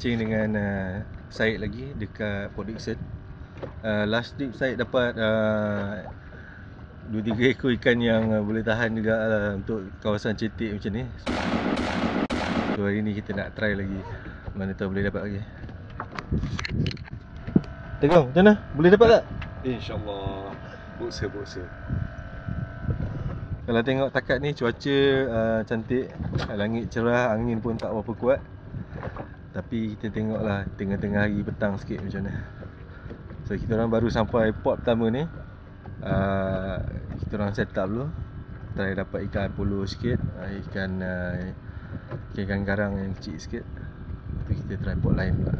mancing dengan uh, Syed lagi dekat Port Dickson uh, Last trip Syed dapat uh, 2-3 ekor ikan yang uh, boleh tahan juga uh, untuk kawasan cetek macam ni. So hari ni kita nak try lagi. Mana tahu boleh dapat lagi. Tengok macam mana? Boleh dapat tak? InsyaAllah. Buksa-buksa Kalau tengok takat ni cuaca uh, cantik. Langit cerah, angin pun tak berapa kuat Tapi kita tengoklah tengah-tengah hari petang sikit macam mana. So kita orang baru sampai port pertama ni. Uh, Kita orang set up dulu. Try dapat ikan polo sikit. Uh, Ikan uh, ikan garang yang kecil sikit. Tu kita try port lain pula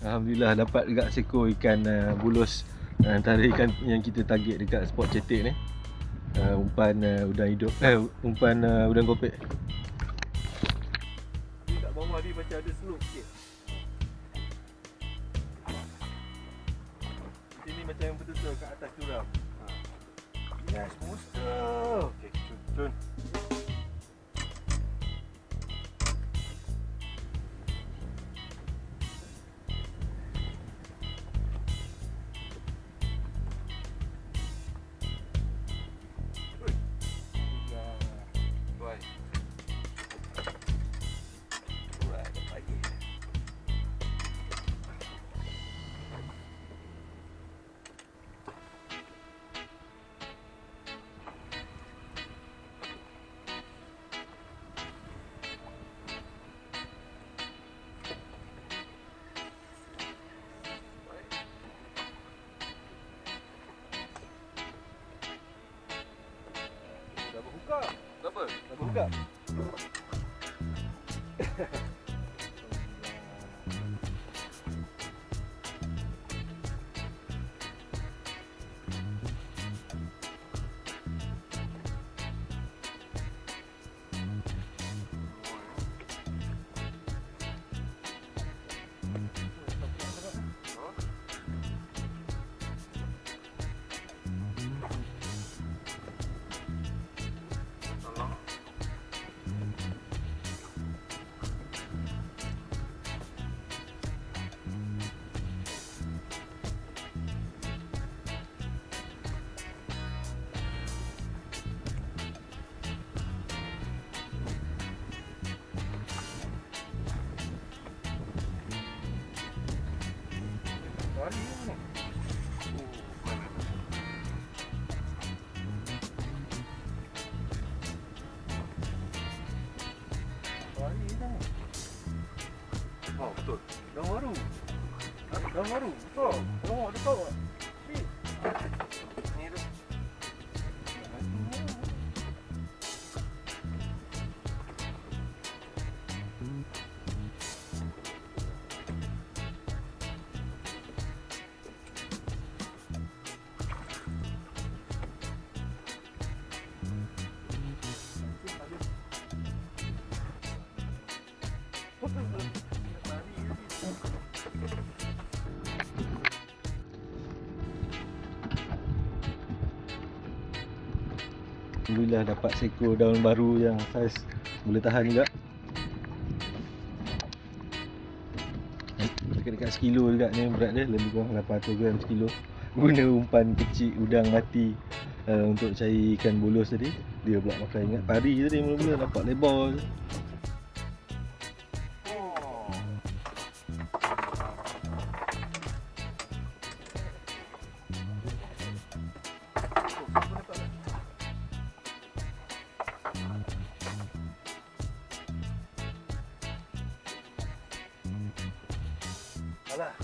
Alhamdulillah dapat juga seekor ikan uh, bulus uh, antara ikan yang kita target dekat spot cetek ni. Uh, umpan uh, udang hidup eh umpan uh, udang kopek. Ni kat bawah ni macam ada slope sikit Sini macam yang betul-betul kat atas curam ha. Yes, monster Okay, cun, cun Berapa? Oh, betul. Dah baru Dah baru Besar Oh, ada Alhamdulillah dapat seekor daun baru yang saiz boleh tahan juga. Dekat-dekat sekilo juga ni berat dia lebih kurang 800 gram sekilo. Guna umpan kecil udang mati uh, untuk cari ikan bulus tadi. Dia pula makan ingat pari tadi mula-mula nampak lebar je. Alah.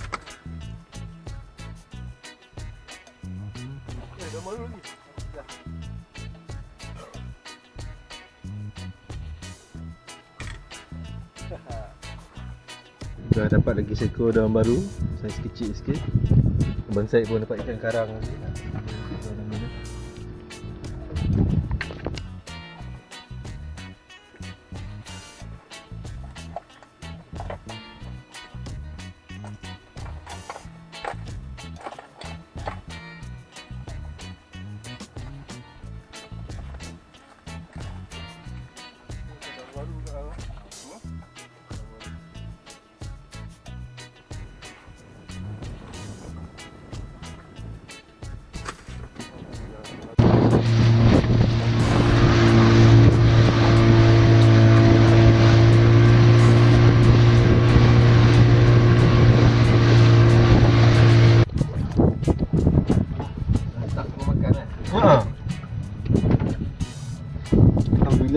Eh, dah dapat lagi seekor daun baru. Saiz kecil sikit. Abang Syed pun dapat ikan karang. Lagi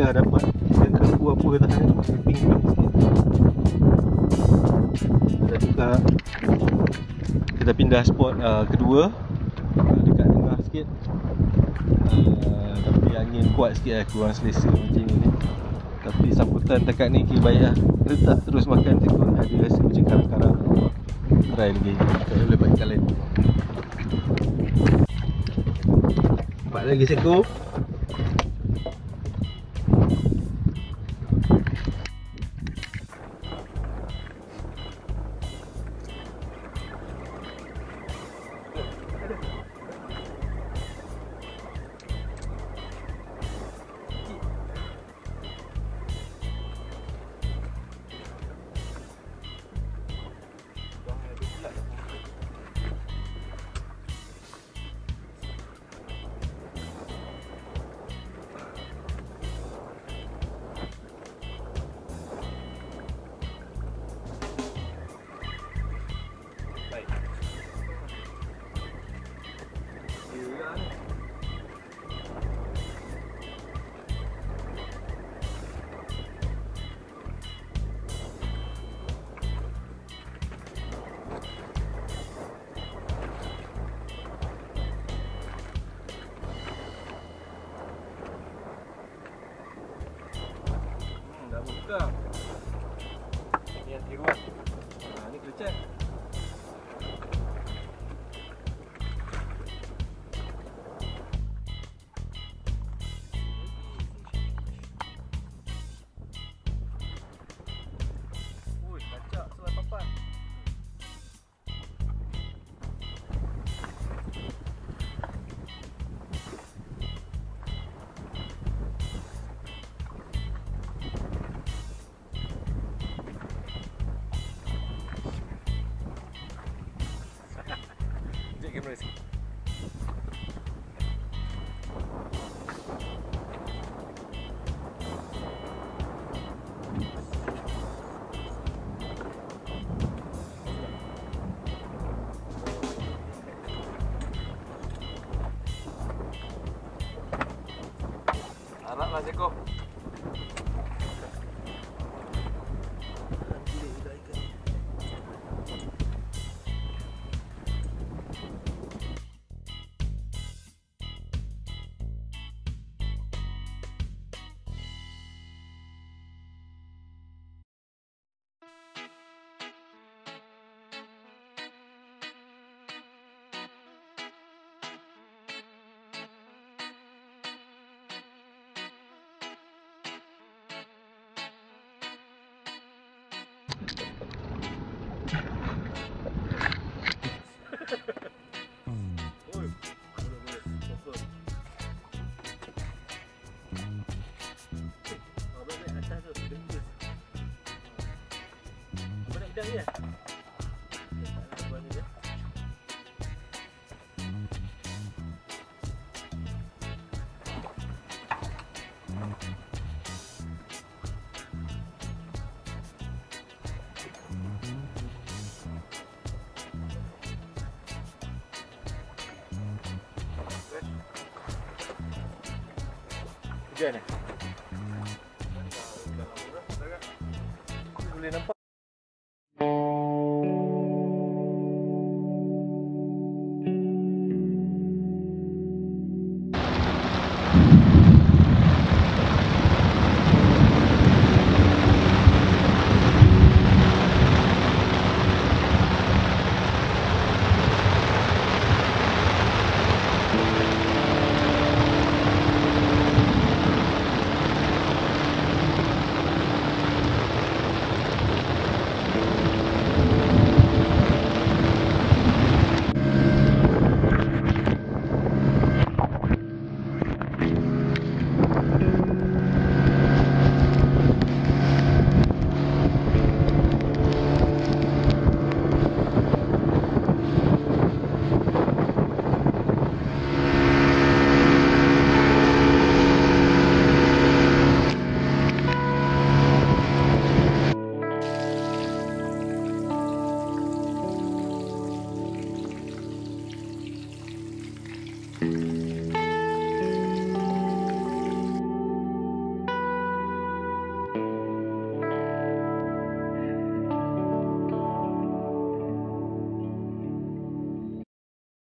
Alhamdulillah dapat. Ikan kerapu apa ke tak ni Ping ping sikit Dah tukar. Kita pindah spot uh, kedua. Uh, Dekat tengah sikit. Uh, Tapi angin kuat sikit lah Kurang selesa macam ni. Tapi sambutan dekat ni kira baik lah. Kita tak terus makan tekun Ada rasa macam karang-karang. Try lagi. Tak boleh baik kalian Empat lagi seekor Ni dia. Hujan eh? Boleh nampak